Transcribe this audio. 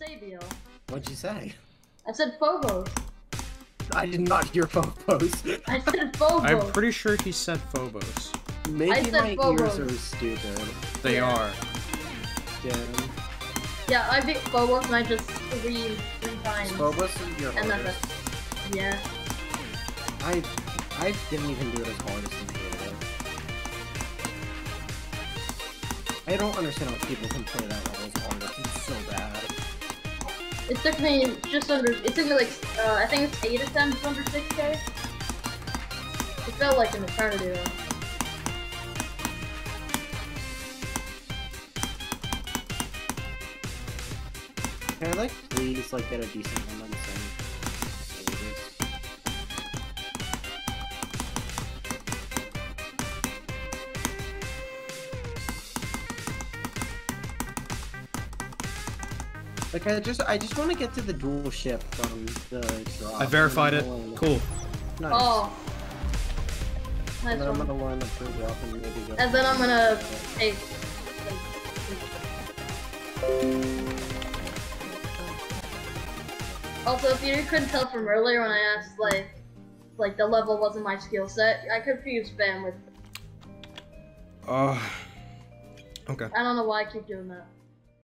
Saviel. What'd you say? I said Phobos. I did not hear Phobos. I said Phobos. I'm pretty sure he said Phobos. Maybe I said my Phobos. ears are stupid. They Yeah. are. Yeah. Yeah, I beat Phobos and I just three three times. Phobos is your And then hardest. the yeah. I I didn't even do it as hard as you did it. I don't understand how people can play that level as hard. It took me just under. It took me like uh, I think it's eight attempts under six k. It felt like an eternity though. Can I like please like get a decent one on some stages? Like I just I just want to get to the dual ship from the drop. I verified it. and then- Cool. Nice. Oh. Nice and then I'm gonna learn the free drop and maybe go. And then I'm gonna take. Also, if you couldn't tell from earlier when I asked like, like the level wasn't my skill set, I confused spam with. Uh. Okay. I don't know why I keep doing that.